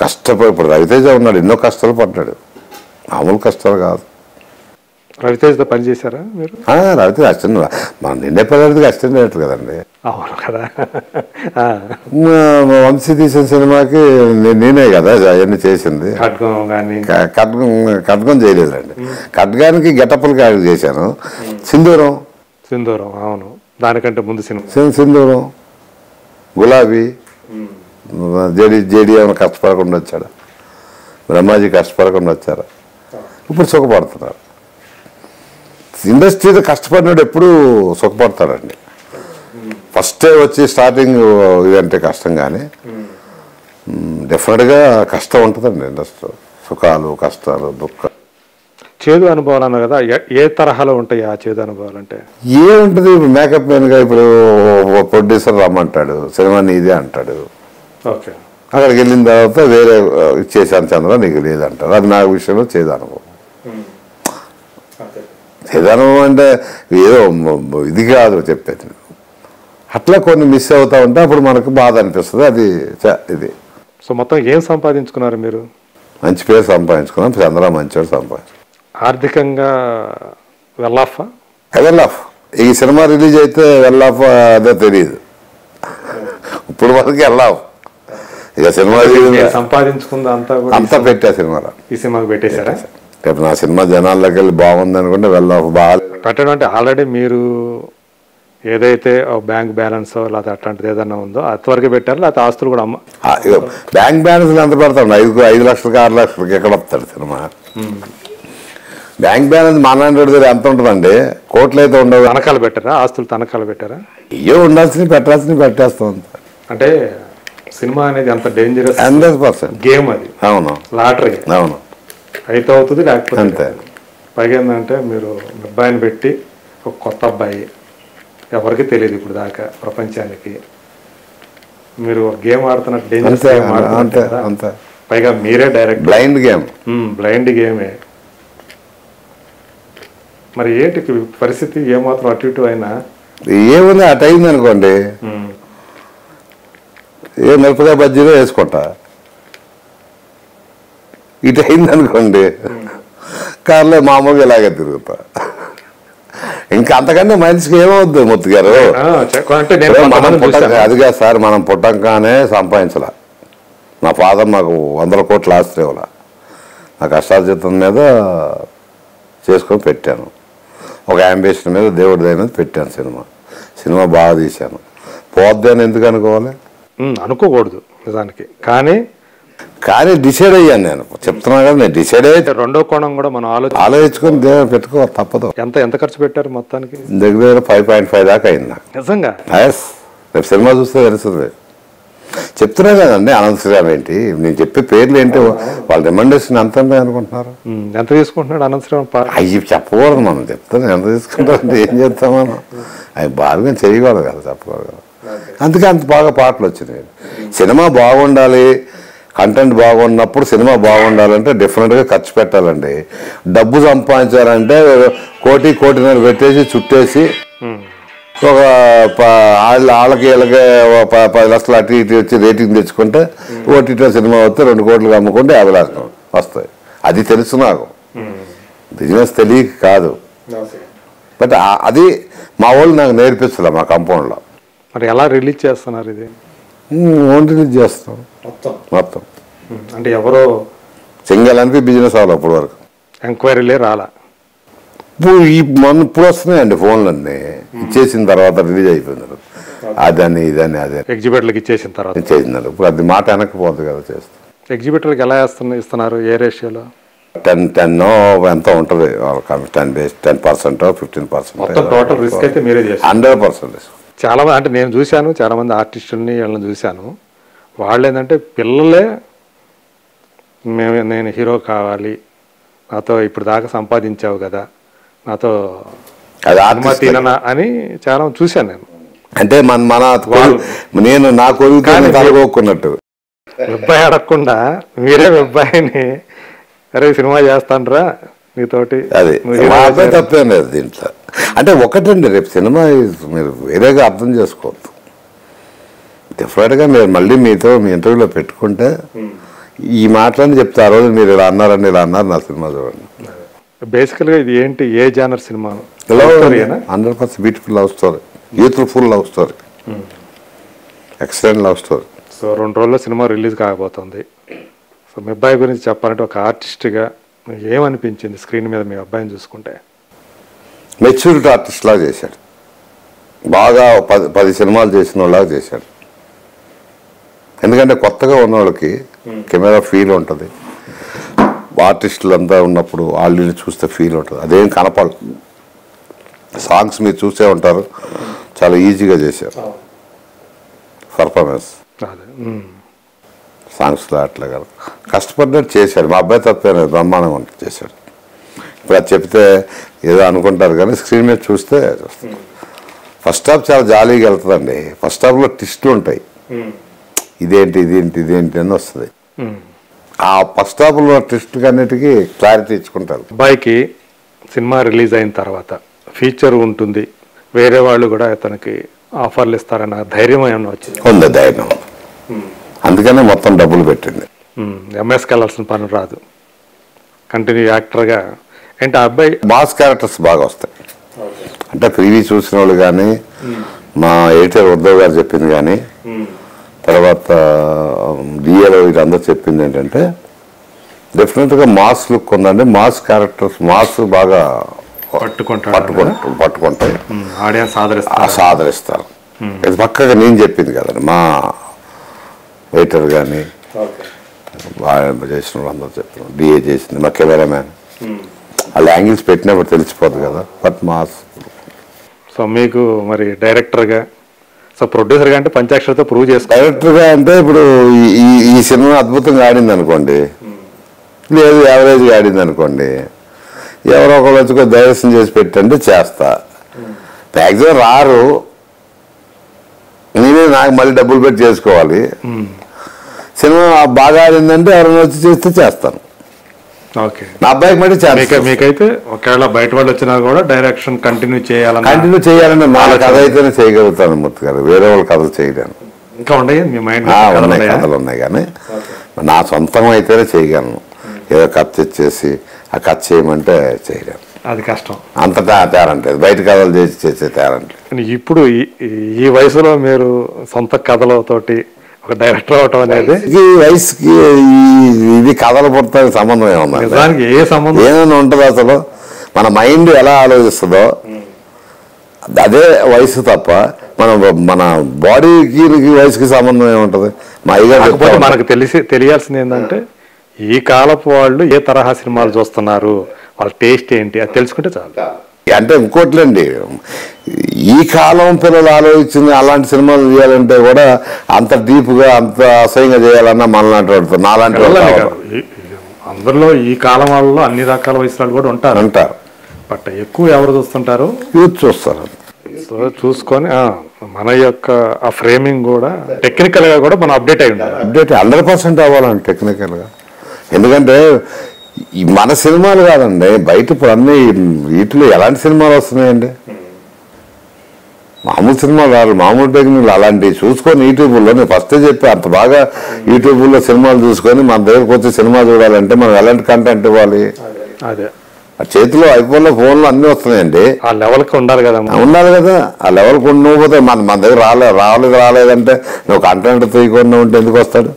కష్టపడి ఇప్పుడు రవితేజ ఉన్నాడు ఎన్నో కష్టాలు పడ్డాడు. మామూలు కష్టాలు కాదు. రవితేజ్తో పని చేశారా మీరు? రవితేజ అసిస్టెంట్ మన నిండే పదార్థకి అసిస్టెంట్ డైరెక్టర్ కదండి. అవును కదా. వంశీ తీసిన సినిమాకి నేనే కదా అవన్నీ చేసింది. ఖడ్గం కానీ క- ఖడ్గం ఖడ్గం చేయలేదండి ఖడ్గానికి గెటప్పులకి యాడ్ చేశాను. సింధూరం. సింధూరం అవును. దానికంటే ముందు సినిమా. సింధూరం. గులాబీ. జేడి జేడి ఏమైనా కష్టపడకుండా వచ్చాడు? బ్రహ్మాజీ కష్టపడకుండా వచ్చారు? ఇప్పుడు సుఖపడుతున్నారు. ఇండస్ట్రీలో కష్టపడినాడు ఎప్పుడు సుఖపడతాడండి. ఫస్టే వచ్చి స్టార్టింగ్ ఇదంటే కష్టం కానీ డెఫినెట్గా కష్టం ఉంటుందండి ఇండస్ట్రీ సుఖాలు కష్టాలు దుఃఖాలు. చేదు అనుభవాలు అన్నారు కదా ఏ- ఏ తరహాలో ఉంటాయి ఆ చేదు అనుభవాలు అంటే? ఏముంటుంది ఇప్పుడు మేకప్ మ్యాన్గా ఇప్పుడు ప్రొడ్యూసర్ రమ్మంటాడు సినిమా నీదే అంటాడు. ఓకే. అక్కడికి వెళ్ళిన తర్వాత వేరే ఇచ్చేసాను చంద్ర నీకు లేదంటారు. అది నా విషయంలో చేదనుభవం. చేదనుభవం అంటే ఏదో ఇది కాదు చెప్పేది అట్లా కొన్ని మిస్ అవుతా ఉంటే అప్పుడు మనకు బాధ అనిపిస్తుంది. అది ఇది. సో మొత్తం ఏం సంపాదించుకున్నారు మీరు? మంచి పేరు సంపాదించుకున్నాం. చంద్ర మంచివాడు సంపాదించుకున్నాం. ఆర్థికంగా వెల్ ఆఫ్ ఈ సినిమా రిలీజ్ అయితే వెల్ ఆఫ్ అదే తెలియదు ఇప్పుడు వరకు వెల్ ఆఫ్ ఇక సినిమా సంపాదించుకుంది అంతా అంతా పెట్టా సినిమాలో ఈ సినిమాకి పెట్టేశారా? రేపు నా సినిమా జనాల్లోకి వెళ్ళి బాగుంది అనుకుంటే ఆఫ్ బాగా పెట్టడం అంటే ఆల్రెడీ మీరు ఏదైతే బ్యాంక్ బ్యాలెన్స్ లేకపోతే అట్లాంటిది ఏదైనా ఉందో అంతవరకు పెట్టారు లేకపోతే ఆస్తులు కూడా అమ్మ బ్యాంక్ బ్యాలెన్స్ ఎంత పెడతాడు? ఐదు ఐదు లక్షలకి ఆరు లక్షలకి ఎక్కడ వస్తాడు సినిమా? బ్యాంక్ బ్యాలెన్స్ మన దగ్గర ఎంత ఉంటుందండి? కోట్లు అయితే ఉండవు. తనఖాలు పెట్టారా? ఆస్తులు తనఖాలు పెట్టారా? ఏ ఉండాల్సినవి పెట్టాల్సినవి పెట్టేస్తాం. అంటే సినిమా అనేది అంత డేంజరస్ హండ్రెడ్ పర్సెంట్. గేమ్ అది. అవును. లాటరీ అవును. అయితే అవుతుంది లేకపోతే అంతే. పైగా ఏంటంటే మీరు అబ్బాయిని పెట్టి ఒక కొత్త అబ్బాయి ఎవరికి తెలియదు ఇప్పుడు దాకా ప్రపంచానికి. మీరు గేమ్ ఆడుతున్నట్టు డేంజరస్ గేమ్. అంతే పైగా మీరే డైరెక్ట్ బ్లైండ్ గేమ్ బ్లైండ్ గేమే మరి ఏంటి పరిస్థితి? ఏమాత్రం అటు ఇటు అయినా ఏముంది అటు అయింది అనుకోండి. ఏ మిరపకాయ బజ్జీలో వేసుకుంటా. ఇటు అయింది అనుకోండి కార్లో మామూలుగా ఇలాగే తిరుగుతా. ఇంకా అంతకంటే మనిషికి ఏమవుద్ది ముత్తు గారు. అది కాదు సార్ మనం పుట్టంగానే సంపాదించాల. మా ఫాదర్ మాకు వందల కోట్ల ఆస్తి ఇవ్వాల. నా కష్టార్జితం మీద చేసుకొని పెట్టాను. ఒక అంబిషన్ మీద దేవుడి మీద పెట్టాను సినిమా. సినిమా బాగా తీశాను. పోద్ది అని ఎందుకు అనుకోవాలి? అనుకోకూడదు నిజానికి. కానీ కానీ డిసైడ్ అయ్యాను నేను. చెప్తున్నా కదా నేను డిసైడ్ అయితే రెండో కోణం కూడా మనం ఆలోచన ఆలోచించుకొని పెట్టుకో తప్పదు. ఎంత ఎంత ఖర్చు పెట్టారు మొత్తానికి? దగ్గర దగ్గర ఫైవ్ పాయింట్ ఫైవ్ దాకా అయింది నిజంగా? ఎస్ రేపు సినిమా చూస్తే తెలుస్తుంది. చెప్తున్నా కదండి అనంత శ్రీరామ్ ఏంటి? నేను చెప్పే పేర్లు ఏంటి? వాళ్ళ రిమండేషన్ ఎంత అనుకుంటున్నారు? ఎంత తీసుకుంటున్నాడు అనంతరం అవి చెప్పకూడదు మనం చెప్తాను ఎంత తీసుకుంటారంటే ఏం చేస్తాం మనం? అవి బాగా చేయకూడదు కదా చెప్పకూడదు కదా. అందుకే అంత బాగా పాటలు వచ్చినాయి. సినిమా బాగుండాలి కంటెంట్ బాగున్నప్పుడు సినిమా బాగుండాలంటే డెఫినెట్గా ఖర్చు పెట్టాలండి. డబ్బు సంపాదించాలంటే కోటి కోటిన్నర పెట్టేసి చుట్టేసి ఒక వాళ్ళకి వీళ్ళకి పది లక్షలు అటు ఇటు వచ్చి రేటింగ్ తెచ్చుకుంటే ఓటీటీ సినిమా వస్తే రెండు కోట్లకు అమ్ముకుంటే యాభై లక్షలు వస్తాయి. అది తెలుసు నాకు. బిజినెస్ తెలియక కాదు. బట్ అది మా వాళ్ళు నాకు నేర్పిస్తలే మా కంపౌండ్లో మరి ఎలా రిలీజ్ చేస్తున్నారు ఇది? ఓన్ రిలీజ్ చేస్తాం. మొత్తం? మొత్తం. అంటే ఎవరో సింగల్ బిజినెస్ అవ్వాలి అప్పటి వరకు. ఎంక్వైరీలే రాలా? ఇప్పుడు ఈ మొన్న ఇప్పుడు వస్తున్నాయండి ఫోన్లన్నీ. ఇచ్చేసిన తర్వాత రిలీజ్ అయిపోయినారు అదని ఇదని అదని. ఎగ్జిబిటర్లకు ఇచ్చేసిన తర్వాత. చేసినారు ఇప్పుడు అది మాట వెనక్కిపోతుంది కదా చేస్తాం. ఎగ్జిబిటర్లకు ఎలా వేస్తున్న ఇస్తున్నారు? ఏ రేషియోలో టెన్ టెన్ ఎంత ఉంటుంది? Ten base ten percent fifteen percent మొత్తం టోటల్ రిస్క్ అయితే మీరే చేస్తారు. హండ్రెడ్ పర్సెంట్ చాలా మంది అంటే నేను చూశాను చాలా మంది ఆర్టిస్టుల్ని వీళ్ళని చూశాను. వాళ్ళు ఏంటంటే పిల్లలే మేము నేను హీరో కావాలి నాతో ఇప్పుడు దాకా సంపాదించావు కదా నాతో అనుమతి తిననా అని చాలా చూశాను నేను. అంటే మన మన నేను నా కొడుకు తలగొక్కున్నట్టు అబ్బాయి అడగకుండా మీరే అబ్బాయిని అరే సినిమా చేస్తానరా నీతోటి అది నువ్వు హీరో మా అబ్బాయి చేయాలి." తప్పేం లేదు దీంట్లో. అంటే ఒకటండి రేపు సినిమా మీరు వేరేగా అర్థం చేసుకోవద్దు. డెఫినెట్గా మీరు మళ్ళీ మీతో మీ ఇంటర్వ్యూలో పెట్టుకుంటే ఈ మాటలని చెప్తే ఆ రోజు మీరు ఇలా అన్నారని ఇలా అన్నారు నా సినిమా చూడండి. బేసికల్గా ఇది ఏంటి? ఏ genre cinema? Hundred percent beautiful love story youthful love story excellent love story so రెండు రోజుల్లో సినిమా రిలీజ్ కాబోతుంది సో మీ అబ్బాయి గురించి చెప్పాలంటే ఒక ఆర్టిస్ట్గా ఏమనిపించింది? స్క్రీన్ మీద మీ అబ్బాయిని చూసుకుంటే. మెచ్యూరిటీ ఆర్టిస్ట్ లాగా చేశాడు. బాగా పది పది సినిమాలు చేసిన వాళ్ళలాగా చేశాడు. ఎందుకంటే కొత్తగా ఉన్న వాళ్ళకి కెమెరా ఫీల్ ఉంటుంది. ఆర్టిస్టులు అంతా ఉన్నప్పుడు వాళ్ళు చూస్తే ఫీల్ ఉంటుంది. అదేం కనపడదు. సాంగ్స్ మీరు చూసే ఉంటారు. చాలా ఈజీగా చేశారు. పర్ఫార్మెన్స్. సాంగ్స్లో అట్లా కాదు. కష్టపడినట్టు చేశాడు. మా అబ్బాయి తప్పేనా బ్రహ్మాండంగా ఉంటుంది చేశాడు. ఇప్పుడు అది చెప్తే ఏదో అనుకుంటారు కానీ స్క్రీన్ మీద చూస్తే ఫస్ట్ హాఫ్ చాలా జాలీగా వెళ్తుందండి. ఫస్ట్ హాఫ్లో ట్విస్ట్లు ఉంటాయి. ఇదేంటి ఇదేంటి ఇదేంటి అని వస్తుంది. ఆ ఫస్ట్ హాఫ్లో ట్విస్ట్ అన్నిటికీ క్లారిటీ ఇచ్చుకుంటారు. అబ్బాయికి సినిమా రిలీజ్ అయిన తర్వాత ఫీచర్ ఉంటుంది. వేరే వాళ్ళు కూడా తనకి ఆఫర్లు ఇస్తారన్న ధైర్యం ఏమైనా వచ్చింది? ఉంది ధైర్యం. అందుకనే మొత్తం డబ్బులు పెట్టింది. ఎంఎస్కి వెళ్ళాల్సిన పని రాదు. కంటిన్యూ యాక్టర్గా ఏంటి ఆ అబ్బాయి మాస్ క్యారెక్టర్స్ బాగా వస్తాయి. అంటే ప్రీవీ చూసిన వాళ్ళు కానీ మా ఎడిటర్ ఉద్దవ్ గారు చెప్పింది కానీ తర్వాత డిఏలో వీళ్ళందరూ చెప్పింది ఏంటంటే డెఫినెట్గా మాస్ లుక్ ఉందండి. మాస్ క్యారెక్టర్స్ మాస్ బాగా పట్టుకుంటాయి. ఆడియన్స్ ఆ ఆదరిస్తారు ఇది పక్కగా నేను చెప్పింది కదండి. మా వెయిటర్ కానీ చేసిన వాళ్ళందరూ చెప్తున్నారు డిఏ చేసింది మా కెమెరామ్యాన్. వాళ్ళ యాంగిల్స్ పెట్టినప్పుడు తెలిసిపోతుంది కదా. బట్ మాస్ సో మీకు మరి డైరెక్టర్గా సో ప్రొడ్యూసర్గా అంటే పంచాక్షరితో ప్రూవ్ చేసుకో డైరెక్టర్గా అంటే ఇప్పుడు ఈ- ఈ సినిమా అద్భుతంగా ఆడింది అనుకోండి. లేదు యావరేజ్గా ఆడింది అనుకోండి. ఎవరో ఒకళ్ళు వచ్చి డైరెక్షన్ చేసి పెట్టంటే చేస్తా. మ్యాక్సిమం రారు. నేనే నాకు మళ్ళీ డబ్బులు పెట్టి చేసుకోవాలి. సినిమా బాగా ఆడిందంటే ఎవరైనా వచ్చి చేస్తే చేస్తాను. ఓకే. నా అబ్బాయికి ఛాన్స్ మీకైతే ఒకవేళ బయట వాళ్ళు వచ్చినా కూడా డైరెక్షన్ కంటిన్యూ కంటిన్యూ చేయాలంటే నా కథ అయితేనే చేయగలుగుతాను మూర్తి గారు. వేరే వాళ్ళ కథలు చేయలేను. ఇంకా ఉండయి? మీ మైండ్ ఉన్నాయి కథలు ఉన్నాయి కానీ నా సొంతం అయితేనే చేయగలను. ఏదో కథ తెచ్చేసి ఆ కథ చేయమంటే చేయలేను. అది కష్టం. అంతటా టాలెంట్ లేదు. బయట కథలు చేసి చేసే టాలెంట్ ఇప్పుడు ఈ వయసులో మీరు సొంత కథలతోటి ఒక డైరెక్టర్ అవటం అనేది. ఈ వయసుకి ఈ- ఇది కథలు పుడతానికి సంబంధం ఏమన్నా నిజానికి ఏ సంబంధం? ఏమైనా ఉంటుంది అసలు? మన మైండ్ ఎలా ఆలోచిస్తుందో? అదే వయసు తప్ప మన మన బాడీకి వయసుకి సంబంధం ఏముంటది? మా అయ్యగారు. మనకు తెలిసి తెలియాల్సింది ఏంటంటే ఈ కాలపు వాళ్ళు ఏ తరహా సినిమాలు చూస్తున్నారు? వాళ్ళ టేస్ట్ ఏంటి? అది తెలుసుకుంటే చాలు. అంటే ఇంకోట్లండి ఈ కాలం పిల్లలు ఆలోచించింది అలాంటి సినిమాలు తీయాలంటే కూడా అంత డీప్గా అంత అసహ్యంగా చేయాలన్నా మనలాంటి వాడుతారు నాలాంటి ఈ- అందరిలో ఈ కాలం వాళ్ళలో అన్ని రకాల వయసు వాళ్ళు కూడా ఉంటారు. అంటారు బట్ ఎక్కువ ఎవరు చూస్తుంటారు? యూత్ చూస్తారు. సో చూసుకొని మన యొక్క ఆ ఫ్రేమింగ్ కూడా టెక్నికల్గా కూడా మనం అప్డేట్ అయి ఉండాలి. అప్డేట్ హండ్రెడ్ పర్సెంట్ అవ్వాలండి టెక్నికల్గా. ఎందుకంటే ఈ మన సినిమాలు కాదండి బయట ఇప్పుడు అన్ని వీటిలో ఎలాంటి సినిమాలు వస్తున్నాయండి? మామూలు సినిమాలు రాదు మామూలు టెక్నిక్లు అలాంటివి చూసుకొని యూట్యూబ్లో నేను ఫస్ట్ చెప్పి అంత బాగా యూట్యూబ్లో సినిమాలు చూసుకొని మన దగ్గరకు వచ్చి సినిమా చూడాలంటే మనం ఎలాంటి కంటెంట్ ఇవ్వాలి? అదే. ఆ చేతిలో ఐఫోన్లో ఫోన్లో అన్నీ వస్తున్నాయండి. ఆ లెవెల్కి ఉండాలి కదా ఆ ఉండాలి కదా ఆ లెవెల్ కొనుక్కోపోతే మన మన దగ్గర రాలే రాలేదు రాలేదంటే నువ్వు కంటెంట్ తీయకుండా ఉంటే ఎందుకు వస్తాడు?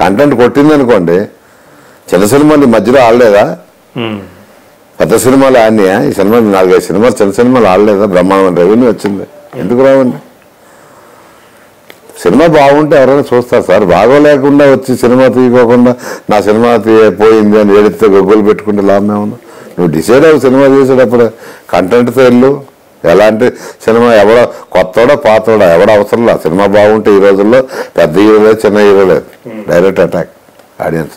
కంటెంట్ కొట్టింది అనుకోండి చిన్న సినిమాలు మధ్యలో ఆడలేదా. పెద్ద సినిమాలు ఆడినాయా? ఈ సినిమా నాలుగైదు సినిమాలు చిన్న సినిమాలు ఆడలేదా? బ్రహ్మాండం రెవెన్యూ వచ్చింది. ఎందుకు రావండి? సినిమా బాగుంటే ఎవరైనా చూస్తారు సార్. బాగోలేకుండా వచ్చి సినిమా తీయకోకుండా నా సినిమా పోయింది అని ఏడితే గొగ్గులు పెట్టుకుంటే లాభం ఏమన్నా నువ్వు డిసైడ్ అవ్వు సినిమా చేసేటప్పుడు కంటెంట్తో వెళ్ళు ఎలాంటి సినిమా ఎవడో కొత్తోడా పాతోడా ఎవడ అవసరం లేదు. సినిమా బాగుంటే ఈ రోజుల్లో పెద్ద హీరో లేదు చిన్న హీరో లేదు డైరెక్ట్ అటాక్. ఆడియన్స్.